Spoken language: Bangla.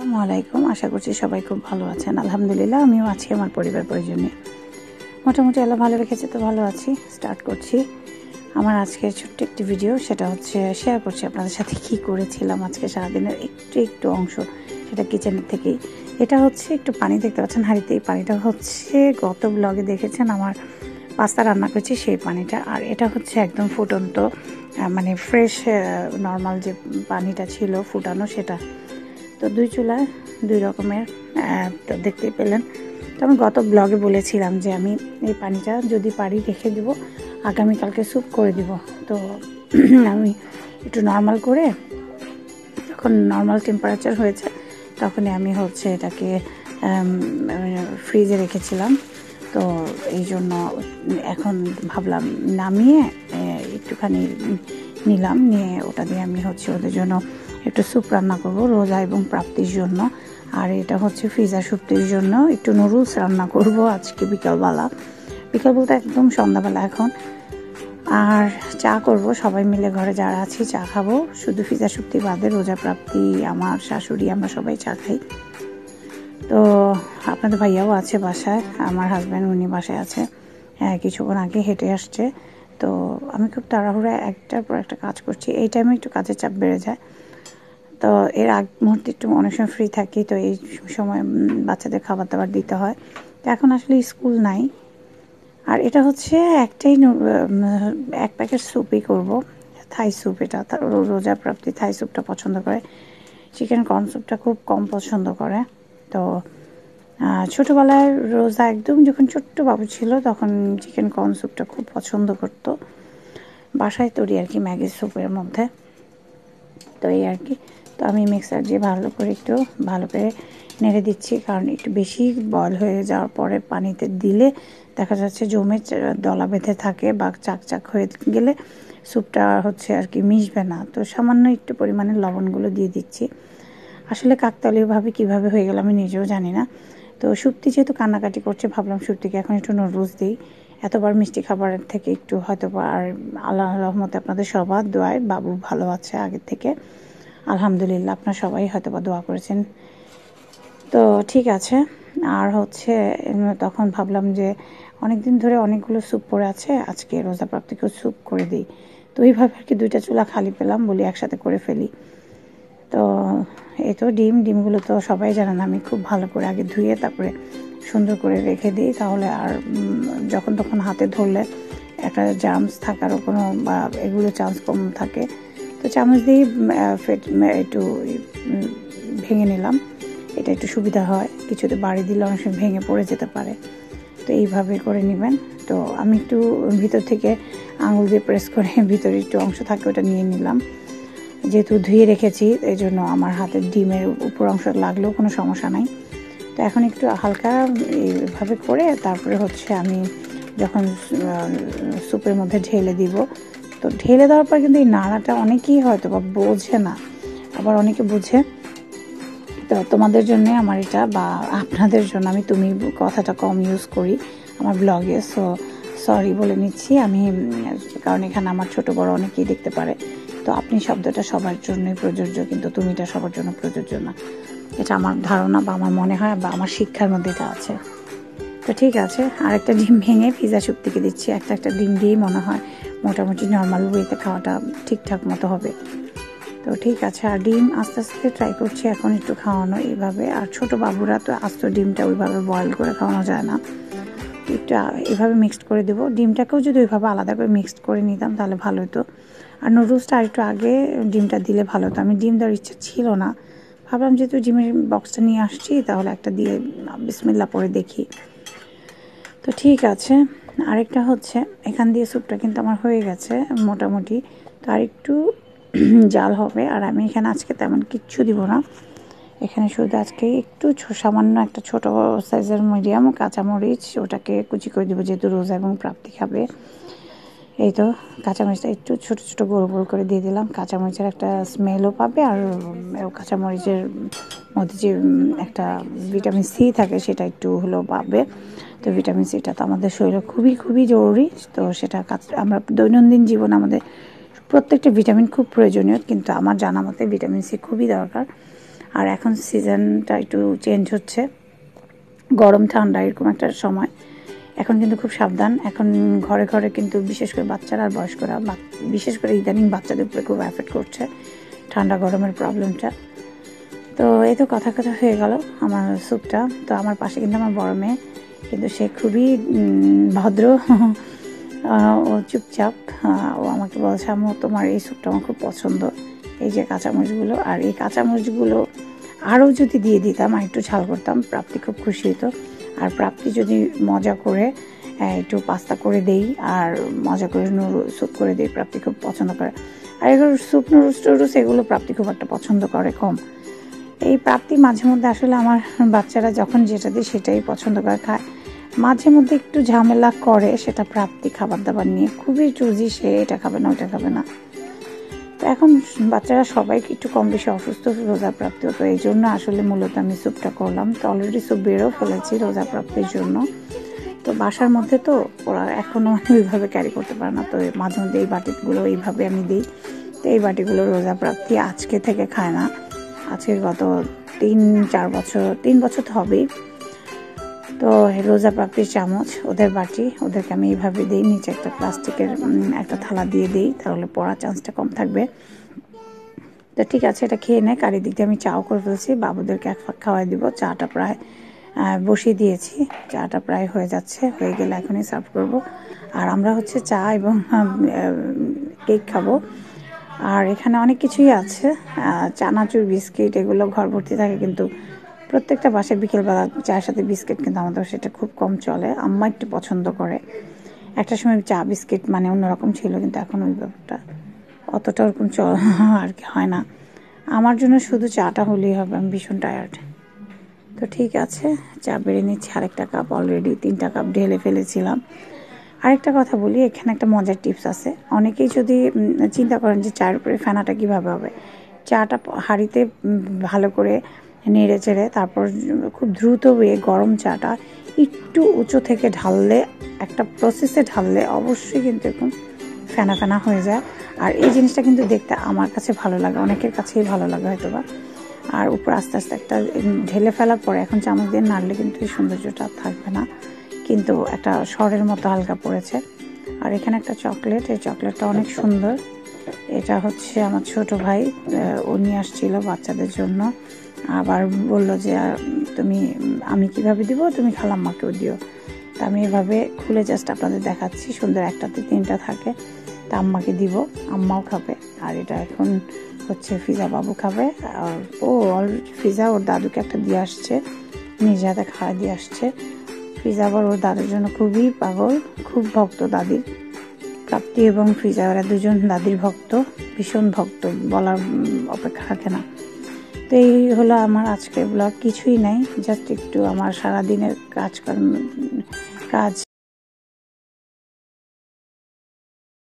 আসসালামু আলাইকুম। আশা করছি সবাই খুব ভালো আছেন। আলহামদুলিল্লাহ, আমিও আছি আমার পরিবার পরিজনে। মোটামুটি আল্লাহ ভালো রেখেছে তো ভালো আছি। স্টার্ট করছি। আমার আজকের ছোট্ট একটি ভিডিও, সেটা হচ্ছে শেয়ার করছি আপনাদের সাথে কি করেছিলাম আজকে সারাদিনের একটু একটু অংশ, সেটা কিচেনের থেকেই। এটা হচ্ছে একটু পানি দেখতে পাচ্ছেন হাঁড়িতে। এই পানিটা হচ্ছে গত ব্লগে দেখেছেন আমার পাস্তা রান্না করেছি সেই পানিটা। আর এটা হচ্ছে একদম ফুটন্ত মানে ফ্রেশ নর্মাল যে পানিটা ছিল ফুটানো, সেটা। তো দুই চুলায় দুই রকমের তো দেখতেই পেলেন। তো আমি গত ব্লগে বলেছিলাম যে আমি এই পানিটা যদি পারি রেখে দেব, আগামীকালকে স্যুপ করে দিব। তো আমি একটু নর্মাল করে, যখন নর্মাল টেম্পারেচার হয়েছে, তখনই আমি হচ্ছে এটাকে ফ্রিজে রেখেছিলাম। তো এই জন্য এখন ভাবলাম নামিয়ে একটুখানি নিলাম, নিয়ে ওটা দিয়ে আমি হচ্ছে ওদের জন্য একটু স্যুপ রান্না করব রোজা এবং প্রাপ্তির জন্য। আর এটা হচ্ছে ফিজা সুপ্তির জন্য। একটু নুডলস রান্না করব আজকে বিকালবেলা। বিকাল বলতে একদম সন্ধ্যাবেলা এখন। আর চা করব, সবাই মিলে ঘরে যারা আছি চা খাব। শুধু ফিজা সুপ্তি বাদে রোজা প্রাপ্তি, আমার শাশুড়ি, আমরা সবাই চা খাই। তো আপনাদের ভাইয়াও আছে বাসায়, আমার হাজব্যান্ড উনি বাসায় আছে। হ্যাঁ কিছুক্ষণ আগে হেঁটে আসছে। তো আমি খুব তাড়াহুড়া একটার পর একটা কাজ করছি। এই টাইমে একটু কাজের চাপ বেড়ে যায়। তো এর আগ মুহূর্তে একটু অনেক সময় ফ্রি থাকি, তো এই সময় বাচ্চাদের খাবার দাবার দিতে হয়। তো এখন আসলে স্কুল নাই। আর এটা হচ্ছে একটাই এক প্যাকেট স্যুপই করব। থাই স্যুপ এটা। রোজা প্রাপ্তি থাই স্যুপটা পছন্দ করে। চিকেন কর্ন স্যুপটা খুব কম পছন্দ করে। তো ছোটোবেলায় রোজা একদম যখন ছোট্ট বাবু ছিল, তখন চিকেন কর্ন স্যুপটা খুব পছন্দ করতো। বাসায় তৈরি আর কি ম্যাগি স্যুপের মধ্যে। তো এই আর কি। তো আমি মিক্সার দিয়ে ভালো করে একটু ভালো করে নেড়ে দিচ্ছি, কারণ একটু বেশি বয়ল হয়ে যাওয়ার পরে পানিতে দিলে দেখা যাচ্ছে জমে দলা বেঁধে থাকে বা চাকচাক হয়ে গেলে স্যুপটা হচ্ছে আর কি মিশবে না। তো সামান্য একটু পরিমাণে লবণগুলো দিয়ে দিচ্ছি। আসলে কাকতালীয়ভাবে কীভাবে হয়ে গেল আমি নিজেও জানি না। তো সুপ্তি যেহেতু কান্নাকাটি করছে, ভাবলাম সুপ্তিকে এখন একটু নুডলস দিই। এতবার মিষ্টি খাবারের থেকে একটু হয়তো আর আল্লাহ রহমতে আপনাদের সবার দোয়ায় বাবু ভালো আছে আগের থেকে। আলহামদুলিল্লাহ, আপনার সবাই হয়তো বা দোয়া করেছেন। তো ঠিক আছে, আর হচ্ছে তখন ভাবলাম যে অনেক দিন ধরে অনেকগুলো স্যুপ পড়ে আছে, আজকে রোজা প্রাপ্তিকেও স্যুপ করে দিই। তো ওইভাবে আর কি দুইটা চুলা খালি পেলাম, বলি একসাথে করে ফেলি। তো এই তো ডিম, ডিমগুলো তো সবাই জানেন আমি খুব ভালো করে আগে ধুয়ে তারপরে সুন্দর করে রেখে দিই, তাহলে আর যখন তখন হাতে ধরলে একটা জামস থাকারও কোনো বা এগুলো চান্স কম থাকে। তো চামচ ফেট একটু ভেঙে নিলাম। এটা একটু সুবিধা হয়, কিছুতে বাড়ি দিলে অনেক সময় ভেঙে পড়ে যেতে পারে। তো এইভাবে করে নেবেন। তো আমি একটু ভিতর থেকে আঙুল দিয়ে প্রেস করে ভিতরে একটু অংশ থাকে, ওটা নিয়ে নিলাম। যেহেতু ধুয়ে রেখেছি এই জন্য আমার হাতের ডিমের উপর অংশ লাগলেও কোনো সমস্যা নাই। তো এখন একটু হালকা এইভাবে করে, তারপরে হচ্ছে আমি যখন স্যুপের মধ্যে ঢেলে দিব তো ঢেলে দেওয়ার পর কিন্তু এই নাড়াটা অনেকেই হয়তো বা বোঝে না। আবার অনেকে বুঝে। তো তোমাদের জন্য আমার এটা বা আপনাদের জন্য আমি তুমি কথাটা কম ইউজ করি আমার ব্লগে সো সরি বলে নিচ্ছি। আমি কারণ এখানে আমার ছোট বড় অনেকেই দেখতে পারে। তো আপনি শব্দটা সবার জন্যই প্রযোজ্য, কিন্তু তুমিটা সবার জন্য প্রযোজ্য না। এটা আমার ধারণা বা আমার মনে হয় বা আমার শিক্ষার মধ্যে এটা আছে। তো ঠিক আছে, আরেকটা ডিম ভেঙে পিজা শুক্তিকে দিচ্ছি। একটা একটা ডিম দিয়েই মনে হয় মোটামুটি নর্মাল ওয়েতে খাওয়াটা ঠিকঠাক মতো হবে। তো ঠিক আছে, আর ডিম আস্তে আস্তে ট্রাই করছি এখন একটু খাওয়ানো এইভাবে আর ছোট বাবুরা তো আস্ত ডিমটা ওইভাবে বয়েল করে খাওয়ানো যায় না। একটু এভাবে মিক্সড করে দেবো। ডিমটাকেও যদি ওইভাবে আলাদা করে মিক্সড করে নিতাম তাহলে ভালো হতো। আর নুডলসটা আর একটু আগে ডিমটা দিলে ভালো হতো। আমি ডিম দেওয়ার ইচ্ছা ছিল না। ভাবলাম যেহেতু ডিমের বক্সটা নিয়ে আসছি, তাহলে একটা দিয়ে বিসমিল্লা পরে দেখি। তো ঠিক আছে। আরেকটা হচ্ছে, এখান দিয়ে স্যুপটা কিন্তু আমার হয়ে গেছে মোটামুটি। তো আরেকটু জাল হবে, আর আমি এখানে আজকে তেমন কিচ্ছু দিব না। এখানে শুধু আজকে একটু সামান্য একটা ছোট সাইজের মিডিয়াম কাঁচামরিচ, ওটাকে কুচি করে দেবো যেহেতু রোজা এবং প্রাপ্তি খাবে। এই তো কাঁচামরিচটা একটু ছোট ছোট গোল গোল করে দিয়ে দিলাম। কাঁচামরিচের একটা স্মেলও পাবে আর কাঁচামরিচের মধ্যে যে একটা ভিটামিন সি থাকে সেটা একটু হলেও পাবে। তো ভিটামিন সিটা তো আমাদের শরীরে খুবই খুবই জরুরি। তো সেটা আমরা দৈনন্দিন জীবন আমাদের প্রত্যেকটা ভিটামিন খুব প্রয়োজনীয়, কিন্তু আমার জানা মতে ভিটামিন সি খুবই দরকার। আর এখন সিজনটা একটু চেঞ্জ হচ্ছে। গরম, ঠান্ডা এরকম একটা সময়। এখন কিন্তু খুব সাবধান। এখন ঘরে ঘরে কিন্তু বিশেষ করে বাচ্চারা আর বয়স্করা বিশেষ করে ইদানিং বাচ্চাদের উপরে খুব অ্যাফেক্ট করছে ঠান্ডা গরমের প্রবলেমটা তো এই তো কথা কথা হয়ে গেল আমার স্যুপটা। তো আমার পাশে কিন্তু আমার বড় মেয়ে, কিন্তু সে খুবই ভদ্র। ও চুপচাপ। ও আমাকে বলছে আমি তোমার এই স্যুপটা আমার খুব পছন্দ। এই যে কাঁচামরিচগুলো। আর এই কাঁচামরিচগুলো আরও যদি দিয়ে দিতাম, আর একটু ঝাল করতাম, প্রাপ্তি খুব খুশি হতো। আর প্রাপ্তি যদি মজা করে একটু পাস্তা করে দেই, আর মজা করে নুরু স্যুপ করে দিই, প্রাপ্তি খুব পছন্দ করে। আর এগুলো স্যুপ নুরুস টুরুস এগুলো প্রাপ্তি খুব একটা পছন্দ করে কম। এই প্রাপ্তি মাঝে মধ্যে আসলে আমার বাচ্চারা যখন যেটা দিই সেটাই পছন্দ করে খায়। মাঝে মধ্যে একটু ঝামেলা করে সেটা প্রাপ্তি খাবার দাবার নিয়ে। খুবই চুজি সে এটা খাবে না ওটা খাবে না। তো এখন বাচ্চারা সবাই একটু কম বেশি অসুস্থ রোজা প্রাপ্তি তো এই জন্য আসলে মূলত আমি স্যুপটা করলাম। তো অলরেডি স্যুপ বেরও ফেলেছি রোজা প্রাপ্তির জন্য। তো বাসার মধ্যে তো ওরা এখনও ওইভাবে ক্যারি করতে পারে না, তো মাঝে মধ্যে এই বাটিগুলো এইভাবে আমি দিই। তো এই বাটিগুলো রোজা প্রাপ্তি আজকে থেকে খায় না। আজকে গত তিন, চার বছর, তিন বছর তো হবেই। তো রোজা প্রাপ্তির চামচ, ওদের বাটি, ওদেরকে আমি এইভাবে দিই, নিচে একটা প্লাস্টিকের একটা থালা দিয়ে দিই, তাহলে পড়ার চান্সটা কম থাকবে। তো ঠিক আছে, এটা খেয়ে নেয় কারি দিক দিয়ে আমি চাও করে ফেলছি, বাবুদেরকে এক ফাঁক খাওয়াই দিব, চাটা প্রায় বসিয়ে দিয়েছি, চাটা প্রায় হয়ে যাচ্ছে, হয়ে গেলে এখনই সার্ভ করব। আর আমরা হচ্ছে চা এবং কেক খাব। আর এখানে অনেক কিছুই আছে চানাচুর, বিস্কিট, এগুলো ঘর ভর্তি থাকে, কিন্তু প্রত্যেকটা বাসায় বিকেলবেলা চায়ের সাথে বিস্কিট, কিন্তু আমাদের সেটা খুব কম চলে। আম্মা একটু পছন্দ করে। একটা সময় চা, বিস্কিট মানে অন্যরকম ছিল, কিন্তু এখন ওই ব্যাপারটা অতটা ওরকম চল আর কি হয় না। আমার জন্য শুধু চাটা হলেই হবে, আমি ভীষণ টায়ার্ড তো ঠিক আছে, চা বেড়ে নিচ্ছি, আরেকটা কাপ অলরেডি তিনটা কাপ ঢেলে ফেলেছিলাম। আরেকটা কথা বলি, এখানে একটা মজার টিপস আছে। অনেকেই যদি চিন্তা করেন যে চায়ের উপরে ফেনাটা কীভাবে হবে, চাটা হাঁড়িতে ভালো করে নেড়ে চেড়ে তারপর খুব দ্রুত হয়ে গরম চাটা একটু উঁচু থেকে ঢাললে একটা প্রসেসে ঢাললে অবশ্যই কিন্তু এরকম ফেনা ফেনা হয়ে যায়। আর এই জিনিসটা কিন্তু দেখতে আমার কাছে ভালো লাগে অনেকের কাছেই ভালো লাগে হয়তো বা আর উপর আস্তে আস্তে একটা ঢেলে ফেলার পরে এখন চামচ দিয়ে নাড়লে কিন্তু এই সৌন্দর্যটা থাকবে না। কিন্তু একটা স্বরের মতো হালকা পড়েছে। আর এখানে একটা চকলেট এই চকলেটটা অনেক সুন্দর। এটা হচ্ছে আমার ছোট ভাই ও নিয়ে আসছিল বাচ্চাদের জন্য। আবার বলল যে তুমি, আমি কীভাবে দিব? তুমি খালাম্মাকেও দিও। তা আমি এভাবে খুলে জাস্ট আপনাদের দেখাচ্ছি সুন্দর একটাতে তিনটা থাকে। তা আম্মাকে দিব, আম্মাও খাবে। আর এটা এখন হচ্ছে ফিজা বাবু খাবে। আর ও অলরেডি ফিজা ওর দাদুকে একটা দিয়ে আসছে, নিজে হাতে খাওয়া দিয়ে আসছে। ফিজা আবার ওর দাদুর জন্য খুবই পাগল, খুব ভক্ত দাদির প্রাপ্তি এবং ফিজা ওরা দুজন দাদির ভক্ত, ভীষণ ভক্ত, বলার অপেক্ষা রাখে না। তো এই হলো আমার আজকের ব্লগ কিছুই নাই জাস্ট একটু আমার সারাদিনের কাজকর্ম কাজ